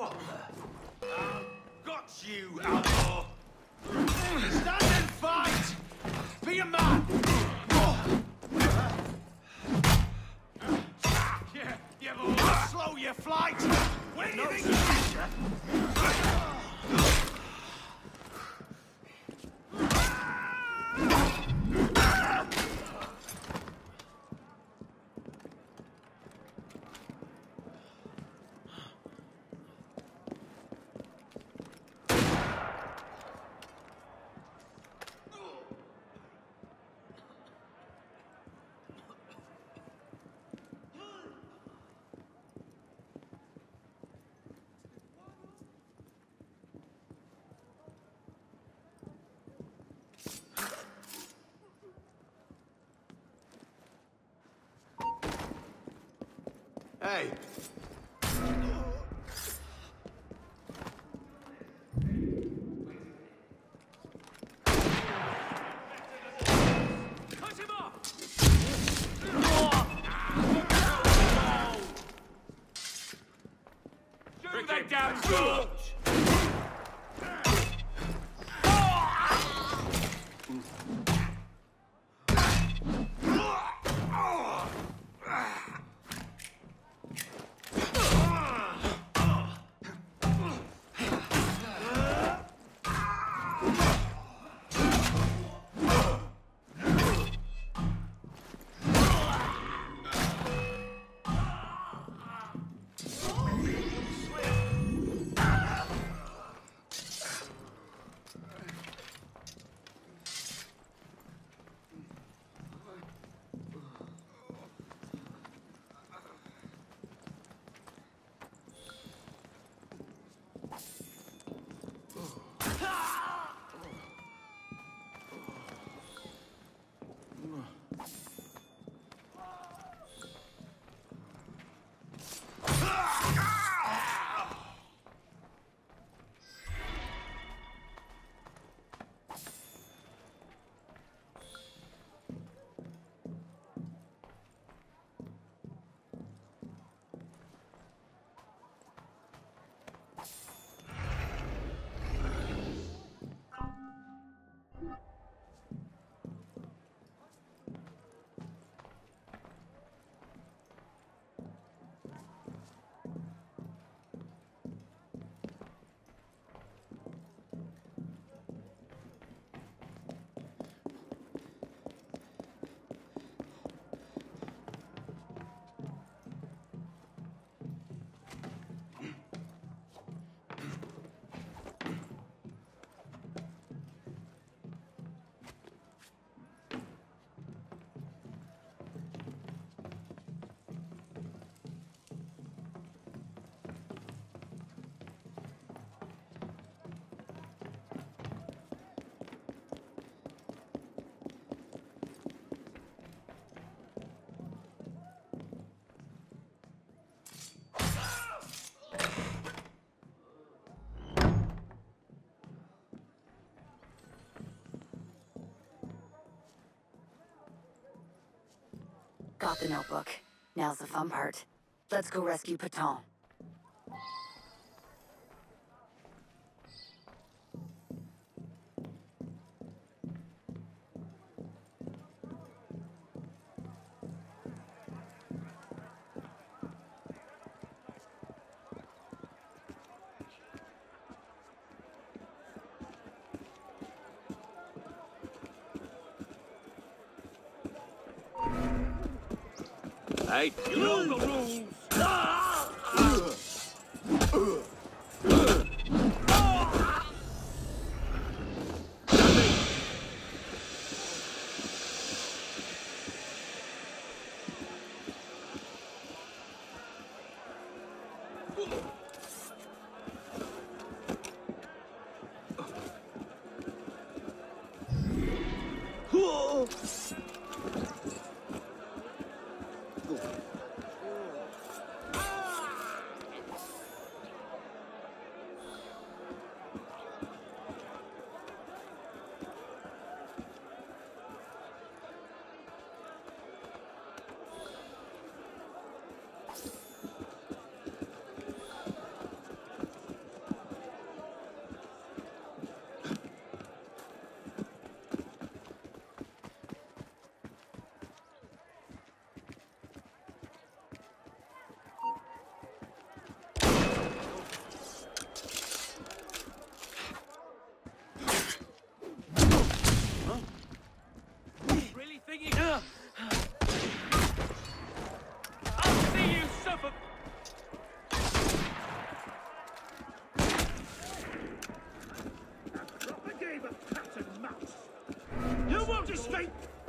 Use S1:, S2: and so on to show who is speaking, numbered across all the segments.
S1: What the?
S2: Got you, outlaw! Stand and fight! Be a man! Hey!
S3: Got the notebook. Now's the fun part. Let's go rescue Paton.
S2: Hey, you know the rules. Oh!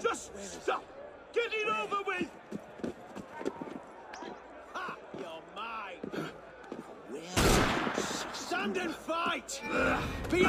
S2: Just stop! Get it over with! Ha! You're mine! Stand and fight! Be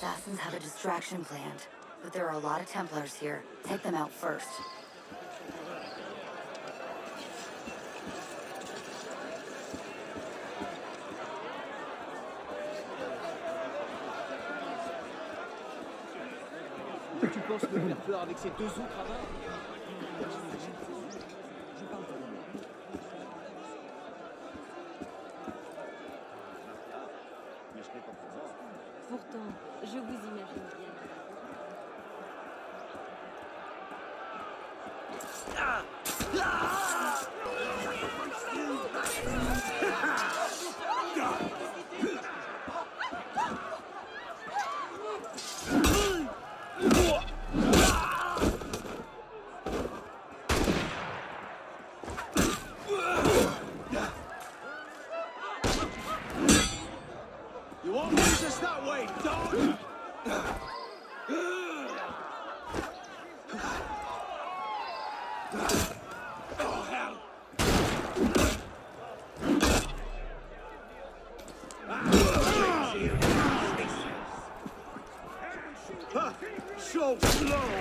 S3: assassins have a distraction planned, but there are a lot of Templars here. Take them out first.
S1: Tu penses me faire peur avec ces deux autres avares
S2: So slow!